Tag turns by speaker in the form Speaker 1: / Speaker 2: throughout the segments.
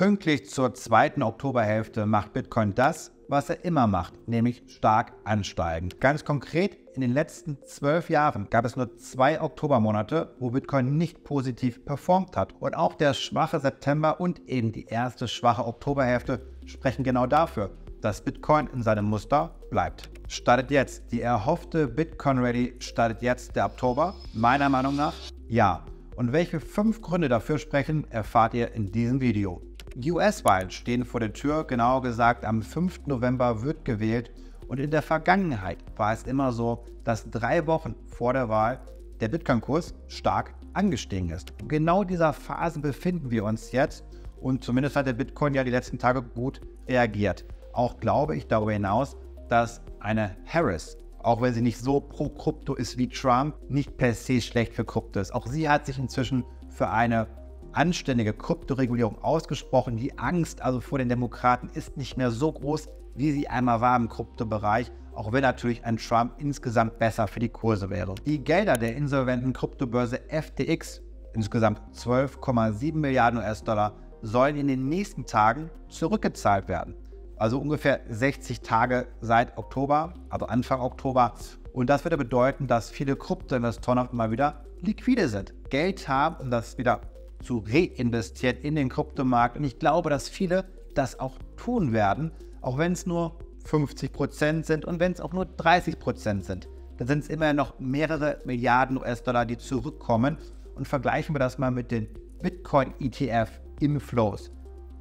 Speaker 1: Pünktlich zur zweiten Oktoberhälfte macht Bitcoin das, was er immer macht, nämlich stark ansteigen. Ganz konkret, in den letzten zwölf Jahren gab es nur zwei Oktobermonate, wo Bitcoin nicht positiv performt hat. Und auch der schwache September und eben die erste schwache Oktoberhälfte sprechen genau dafür, dass Bitcoin in seinem Muster bleibt. Startet jetzt. Die erhoffte Bitcoin Ready startet jetzt der Oktober? Meiner Meinung nach ja. Und welche fünf Gründe dafür sprechen, erfahrt ihr in diesem Video. Die US-Wahlen stehen vor der Tür, genauer gesagt am 5. November wird gewählt und in der Vergangenheit war es immer so, dass drei Wochen vor der Wahl der Bitcoin-Kurs stark angestiegen ist. Und genau dieser Phase befinden wir uns jetzt und zumindest hat der Bitcoin ja die letzten Tage gut reagiert. Auch glaube ich darüber hinaus, dass eine Harris, auch wenn sie nicht so pro Krypto ist wie Trump, nicht per se schlecht für Krypto ist. Auch sie hat sich inzwischen für eine anständige Kryptoregulierung ausgesprochen. Die Angst also vor den Demokraten ist nicht mehr so groß, wie sie einmal war im Kryptobereich, auch wenn natürlich ein Trump insgesamt besser für die Kurse wäre. Die Gelder der insolventen Kryptobörse FTX, insgesamt 12,7 Milliarden US-Dollar, sollen in den nächsten Tagen zurückgezahlt werden. Also ungefähr 60 Tage seit Oktober, also Anfang Oktober. Und das würde bedeuten, dass viele Kryptoinvestoren immer wieder liquide sind, Geld haben, um das wieder zu reinvestieren in den Kryptomarkt. Und ich glaube, dass viele das auch tun werden, auch wenn es nur 50 Prozent sind und wenn es auch nur 30 Prozent sind. Dann sind es immer noch mehrere Milliarden US-Dollar, die zurückkommen. Und vergleichen wir das mal mit den Bitcoin-ETF-Inflows.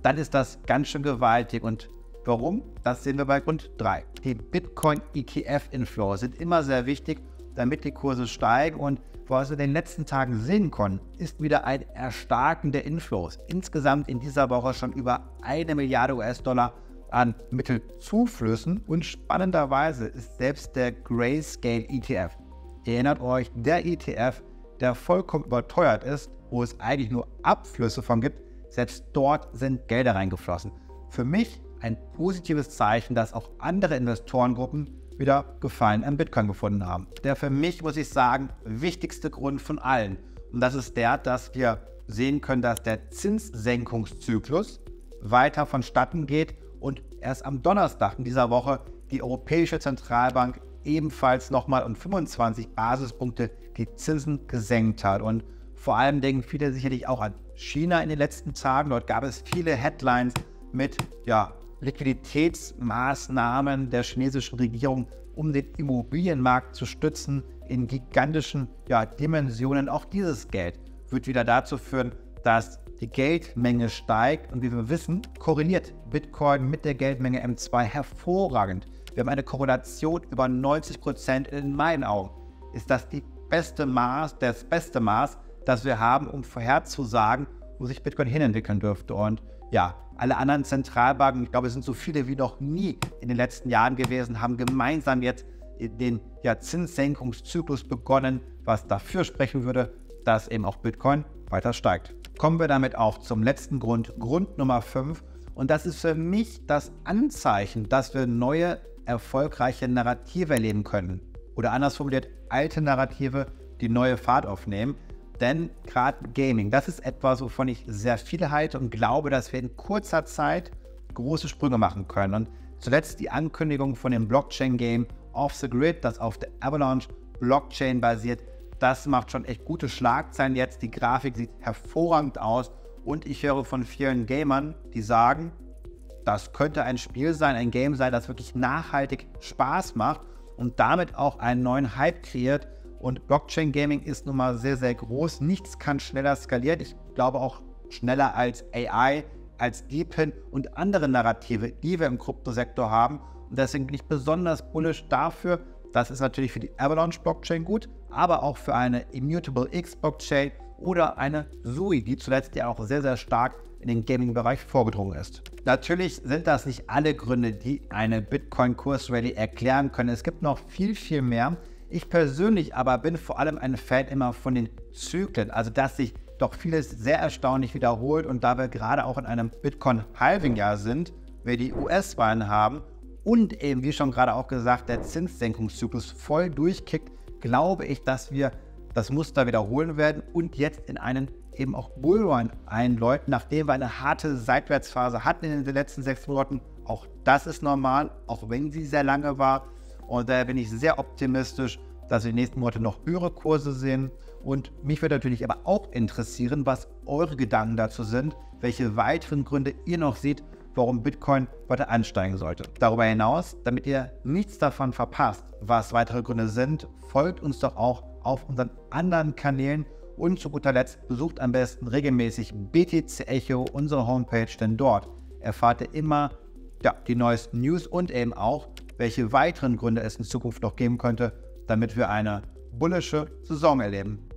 Speaker 1: Dann ist das ganz schön gewaltig. Und warum? Das sehen wir bei Grund 3. Die Bitcoin-ETF-Inflows sind immer sehr wichtig, damit die Kurse steigen. Und was wir in den letzten Tagen sehen konnten, ist wieder ein Erstarken der Inflows. Insgesamt in dieser Woche schon über eine Milliarde US-Dollar an Mittelzuflüssen und spannenderweise ist selbst der Grayscale ETF, erinnert euch, der ETF, der vollkommen überteuert ist, wo es eigentlich nur Abflüsse von gibt, selbst dort sind Gelder reingeflossen. Für mich ein positives Zeichen, dass auch andere Investorengruppen wieder Gefallen an Bitcoin gefunden haben. Der für mich, muss ich sagen, wichtigste Grund von allen. Und das ist der, dass wir sehen können, dass der Zinssenkungszyklus weiter vonstatten geht und erst am Donnerstag in dieser Woche die Europäische Zentralbank ebenfalls nochmal um 25 Basispunkte die Zinsen gesenkt hat. Und vor allem denken viele sicherlich auch an China in den letzten Tagen. Dort gab es viele Headlines mit ja, Liquiditätsmaßnahmen der chinesischen Regierung, um den Immobilienmarkt zu stützen in gigantischen ja, Dimensionen. Auch dieses Geld wird wieder dazu führen, dass die Geldmenge steigt und wie wir wissen, korreliert Bitcoin mit der Geldmenge M2 hervorragend. Wir haben eine Korrelation über 90 Prozent. In meinen Augen ist das die beste Maß, das beste Maß, das wir haben, um vorherzusagen, wo sich Bitcoin hinentwickeln dürfte. Und ja, alle anderen Zentralbanken, ich glaube, es sind so viele wie noch nie in den letzten Jahren gewesen, haben gemeinsam jetzt den ja, Zinssenkungszyklus begonnen, was dafür sprechen würde, dass eben auch Bitcoin weiter steigt. Kommen wir damit auch zum letzten Grund, Grund Nummer 5. Und das ist für mich das Anzeichen, dass wir neue, erfolgreiche Narrative erleben können. Oder anders formuliert, alte Narrative, die neue Fahrt aufnehmen. Denn gerade Gaming, das ist etwas, wovon ich sehr viel halte und glaube, dass wir in kurzer Zeit große Sprünge machen können. Und zuletzt die Ankündigung von dem Blockchain-Game Off the Grid, das auf der Avalanche Blockchain basiert, das macht schon echt gute Schlagzeilen jetzt. Die Grafik sieht hervorragend aus und ich höre von vielen Gamern, die sagen, das könnte ein Spiel sein, ein Game sein, das wirklich nachhaltig Spaß macht und damit auch einen neuen Hype kreiert, und Blockchain Gaming ist nun mal sehr, sehr groß. Nichts kann schneller skalieren. Ich glaube auch schneller als AI, als DeepIn und andere Narrative, die wir im Kryptosektor haben. Und deswegen bin ich besonders bullish dafür. Das ist natürlich für die Avalanche Blockchain gut, aber auch für eine Immutable X Blockchain oder eine SUI, die zuletzt ja auch sehr, sehr stark in den Gaming-Bereich vorgedrungen ist. Natürlich sind das nicht alle Gründe, die eine Bitcoin-Kursrally erklären können. Es gibt noch viel, viel mehr. Ich persönlich aber bin vor allem ein Fan immer von den Zyklen, also dass sich doch vieles sehr erstaunlich wiederholt und da wir gerade auch in einem Bitcoin-Halving-Jahr sind, wir die US-Wahlen haben und eben, wie schon gerade auch gesagt, der Zinssenkungszyklus voll durchkickt, glaube ich, dass wir das Muster wiederholen werden und jetzt in einen eben auch Bullrun einläuten, nachdem wir eine harte Seitwärtsphase hatten in den letzten sechs Monaten. Auch das ist normal, auch wenn sie sehr lange war. Und daher bin ich sehr optimistisch, dass wir in den nächsten Monaten noch höhere Kurse sehen. Und mich würde natürlich aber auch interessieren, was eure Gedanken dazu sind, welche weiteren Gründe ihr noch seht, warum Bitcoin weiter ansteigen sollte. Darüber hinaus, damit ihr nichts davon verpasst, was weitere Gründe sind, folgt uns doch auch auf unseren anderen Kanälen und zu guter Letzt besucht am besten regelmäßig BTC Echo, unsere Homepage, denn dort erfahrt ihr immer ja, die neuesten News und eben auch, welche weiteren Gründe es in Zukunft noch geben könnte, damit wir eine bullische Saison erleben.